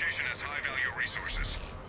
Location has high-value resources.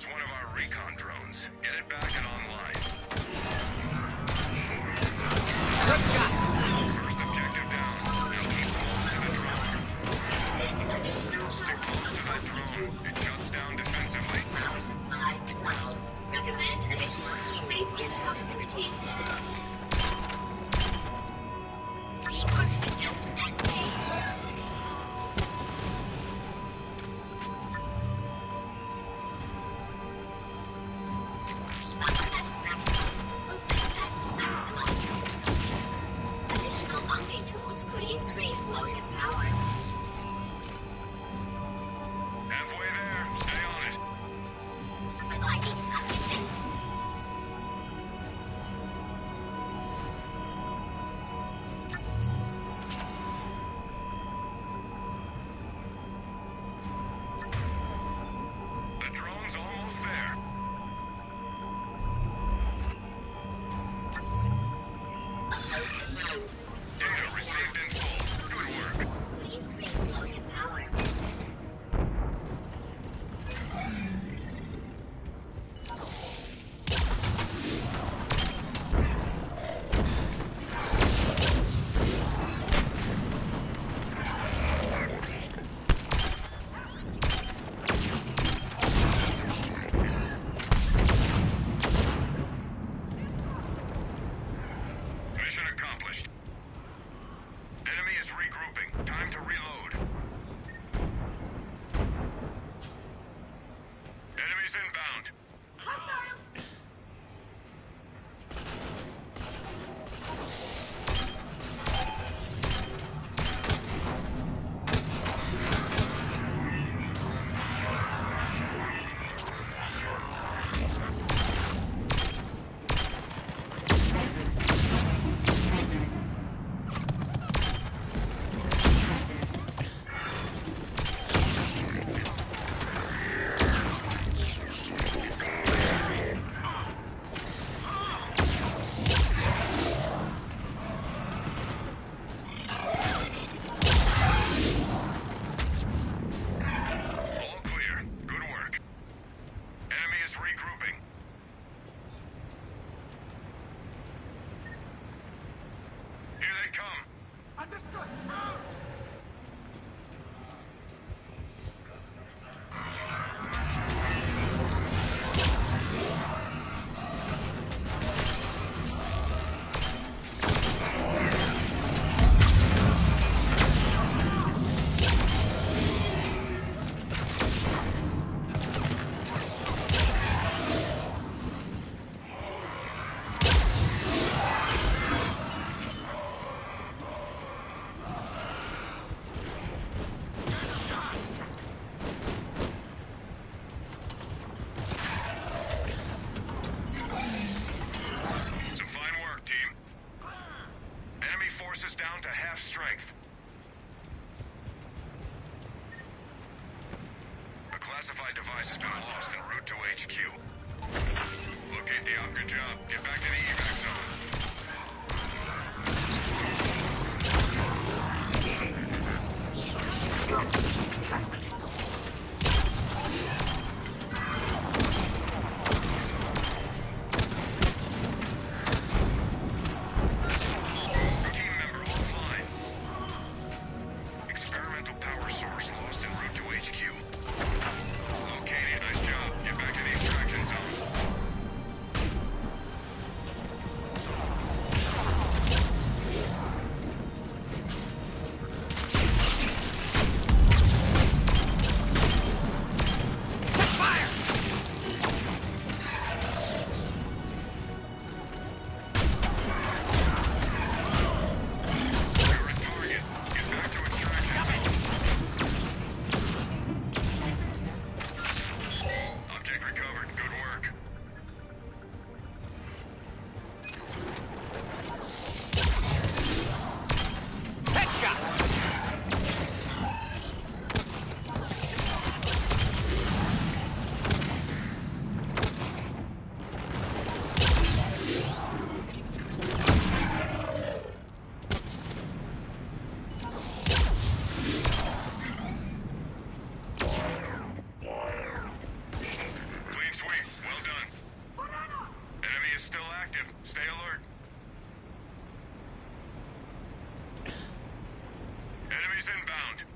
was one of our recon drones. Get it back and online. Prescott. First objective down. Now keep close to the drone. Stick close to that drone. It shuts down defensively. Recommend additional teammates in proximity.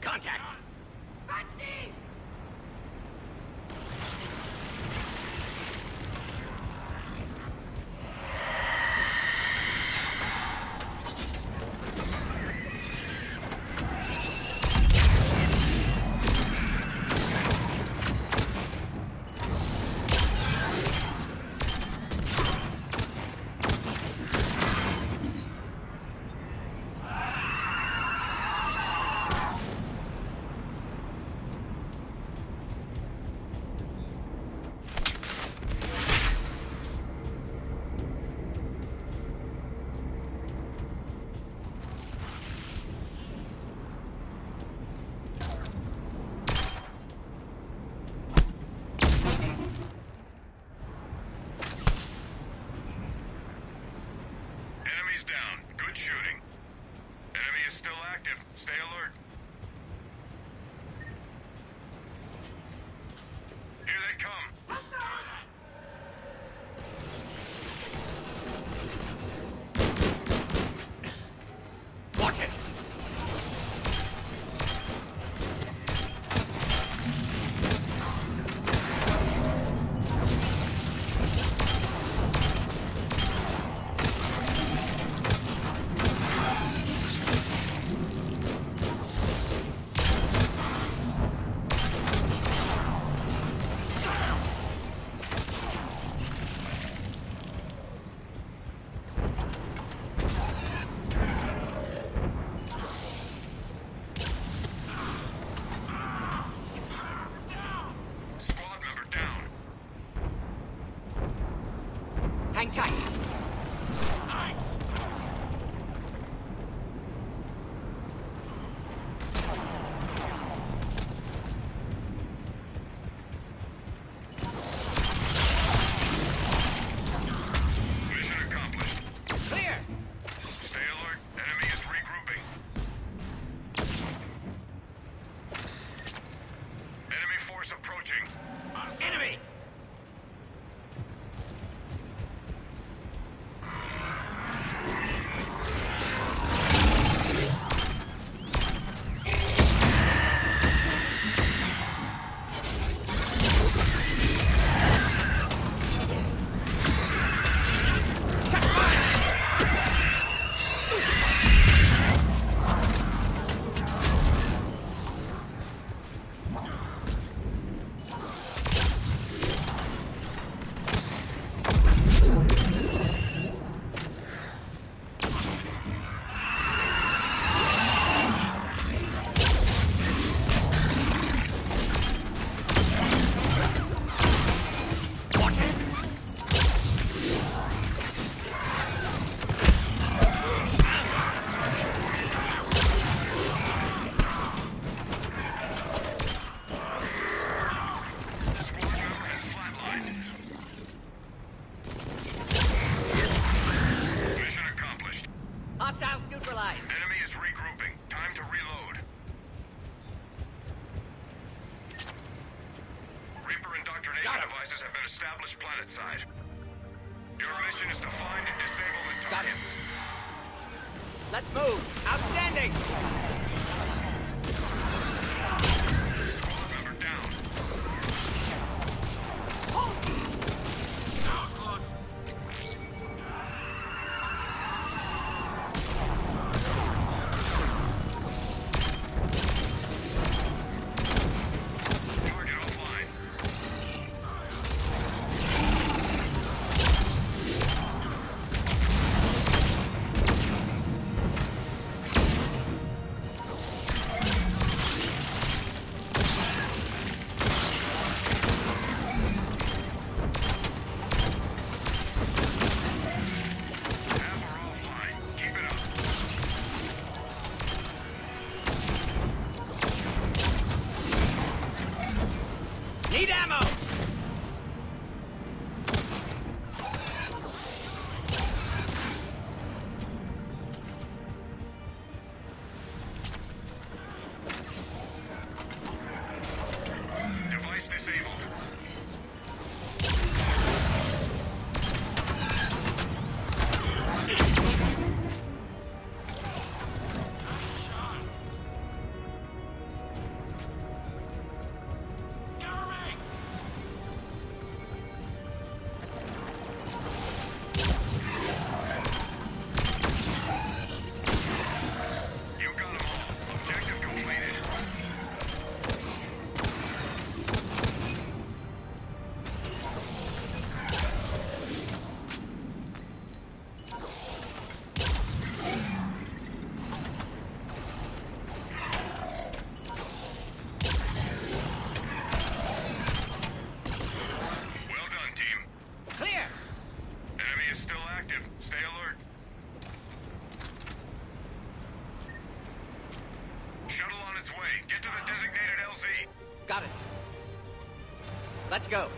Contact! Banshee! Down. Good shooting. Enemy is still active. Stay alert. Let's move. Outstanding. Let's go.